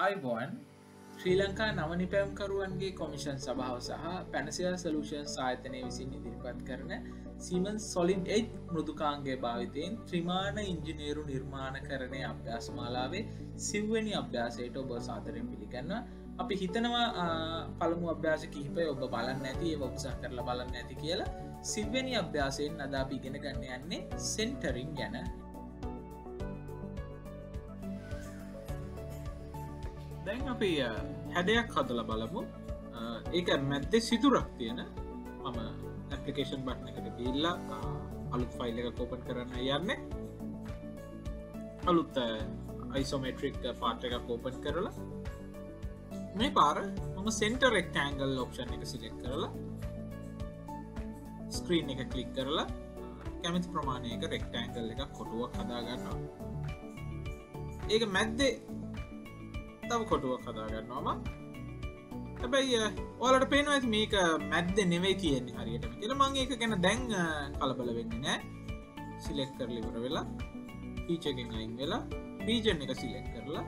අයිබෝන් ශ්‍රී ලංකා නවනිපැම්කරුවන්ගේ කොමිෂන් සභාව සහ පැනසිල් සලූෂන් සාහිතනය විසින් ඉදිරිපත් කරන සීමන් සොලින් එච් මෘදුකාන්ගේ භාවිතයෙන් ත්‍රිමාණ ඉංජිනේරු නිර්මාණ කරණය අභ්‍යාස්මාලාවේ සිව්වැනි අභ්‍යාසයට ඔබ සාතරයෙන් පිළිගන්න අපි හිතනවා පළමු අභ්‍යාස කිහිපය ඔබ බලන්න ඇති ඒ ඔක්සා කරලා බලන්න ඇති කියලා සිව්වැනි අභ්‍යාසයෙන් අදාපි ඉගෙන ගන්න යන්නේ සෙන්ටරින් ගැන. දැන් අපි හැඩයක් හදල බලමු. ඒක මැද්දෙ සිදුරක් තියෙන. මම ඇපලිකේෂන් බට්න එකට ගිල්ලා අලුත් ෆයිල් එක කෝපන් කරන්න යන්න. අලුත් අයිසෝමට්‍රික් පාට එක කෝපන් කරලා. මේ පාර මම සෙන්ට රෙක්ටෑන්ගල් ඔප්ෂන් එක සිලෙක් කරලා ස්ක්‍රීන් එක කලික් කරලා කැමති ප්‍රමාණයක රෙක්ටෑන්ගල් එක කොටුවක් හදාගන්නවා. ඒක මැද්දේ තව කොටුවක් කදාගන්නවාම හැබැයි ඕලට පේනවා ඇති මේක මැද්ද නෙවේ කියන්නේ හරියටම කියල. මංගේ එක ගැන දැන් කලබල වෙන්න නෑ. සිලෙක් කරලිවර වෙලා පීචකින් අයින් වෙලා පීජන් එක සිලෙක් කරලා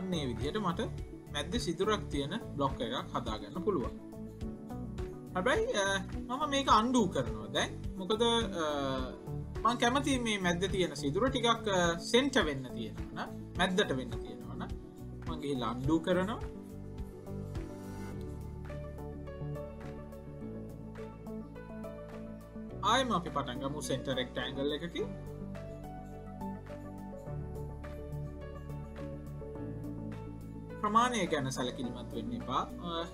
අන්නේ විදිහට මට මැද්ද සිදුරක් තියෙන බ්ලොක් එකක් හදාගන්න පුළුවන්. හැබැයි මම මේක අන්ඩූ කරනවා දැන්. මොකද මං කැමති මේ මැද්ද තියෙන සිදුර ටිකක් සෙන්ට වෙන්න තියෙනවන මැද්දට වෙන්න තියෙන මගේ ලන්ඩු කරනවා. ආයම අපි පටන්ගමු සෙන්ට රෙක්ටඇංගල් එකකි. ප්‍රමාණය ගැන සැලකිලිමත් වෙන්න එපා.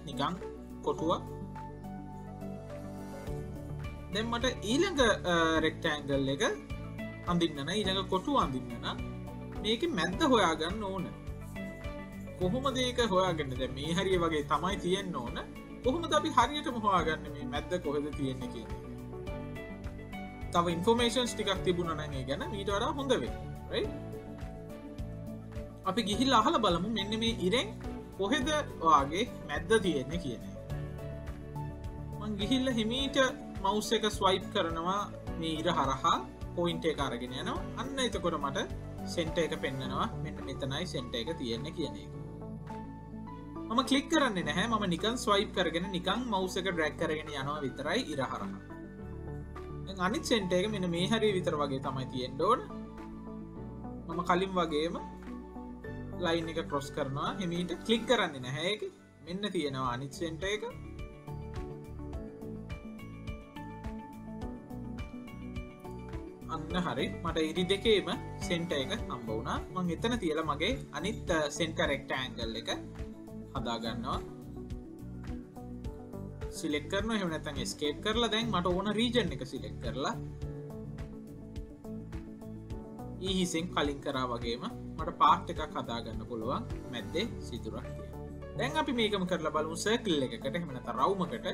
නිකං කොටුවක්. දෙමට ඊළඟ රෙක්ටෑන්ගල් එක අඳින්නන ඊළඟ කොටු අඳින්නන. මේක මැද්ද හොයාගන්න ඕන. කොහොම දේක හොයාගන්න? දැ මේ හරිය වගේ තමයි තියෙන්න්න ඕන. කොහොම අපි හරියට හොයාගන්න මේ මැද්ද කොහෙද තියෙන්නේ කිය තව ඉන්ෆෝමේෂන්ස් ටිකක් තිබුණනගේ ගැන මීට වඩා හොඳ වේ අපි ගිහිල් අහල බලමු මෙන්න මේ ඉරෙන් කොහෙද වාගේ මැද්ද තියෙන්නේ කියන මං ගිහිල්ල හිමීට මවස් එක ස්වයිප් කරනවා මේ ඉර හරහා පොයින්ට එක අරගෙන යනවා. අන්න එතකොට මට සෙන්ට එක පෙන්න්නනවා මෙට මෙතනයි සෙන්ට එක තියෙන්නේ කියන එක. මම කලික් කරන්න නැහැ. ම නිකන් ස්වයිප් කරගෙන නිකං මවසක ඩ්‍රැක් කරගෙන යනවා විතරයි ඉරහරහ අනිත් සෙන්ට එක මෙන මේ හරි විතර වගේ තමයි තියෙන්ඩෝන මම කලින් වගේම ලයින් එක කොස් කරනවා. හෙමීට කලික් කරන්න නැහැක මෙන්න තියෙනවා අනිත් සෙන්ට එක. අන්න හරි. මට ඉරි දෙකේම සෙන්ට එක හම්බ වුණා. මං එතන තියල මගේ අනිත් සෙන්ට රෙක්ට ඇන්ගල් එක. හදාගන්නවා. සිලෙක් කරන එහනතන් ස්කේප් කරලා දැන් මට ඕන රීජන් එක සිලෙක් කරලා ඊහිසින් කලින් කරා වගේම මට පාට් එකක් හදාගන්න පුළුවන්. මැද්දේ සිදුරක් දැන් අපි මේකම කරලා බලමු සර්කල් එකකට. එමනත රවමකට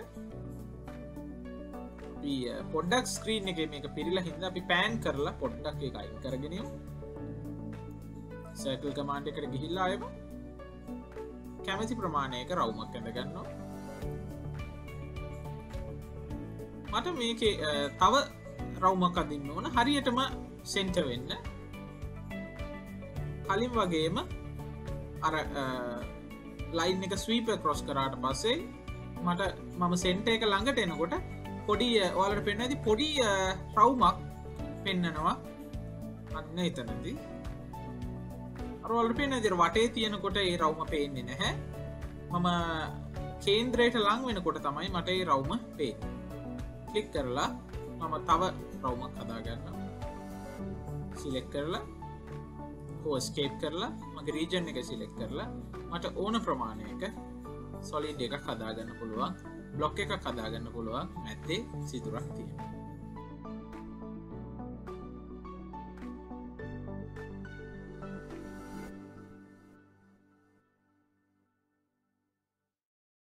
පොඩ්ඩක් ස්ක්‍රීන් එක මේක පිරිලා හිද අපි පෑන් කරලා පොඩ්ඩක් එක අයින් කරගෙනියම්. සර්කල් කමාන්ඩ එකට ගිහිල්ලා අයම කැමති ප්‍රමාණයක රවුමක් ඇඳගන්නවා මට මේක තව රවුමක් අදින්න ඕන. හරියටම සෙන්ට වෙන්න. කලින් වගේම අර ලයින් එක ස්වීප කොස් කරාට පස්සේ මට මම සෙන්ට එක ළඟට එනකොට පොඩි ඕලට පෙන්න ඇති පොඩි රවුමක් පෙන්නනවා. අන්න එතනදී. අරවලට පෙන් දිර වටේ තියෙනකොට ඒ රවම පේන්නේ නැහැ. මම කේන්ද්‍රයට ලං වෙනකොට තමයි මට ඒ රවම පේ කලික් කරලා මම තව රවමක් කදාගන්න සිලෙක් කරලා හෝස්කේප් කරලා මගේ රීජන් එක සිලෙක් කරලා මට ඕන ප්‍රමාණයක සොලින්ඩ එක කදාගන්න පුළුවන් බ්ලොක් එක කදාගන්න පුළුවන් නැත්තේ සිදුරක් තියෙන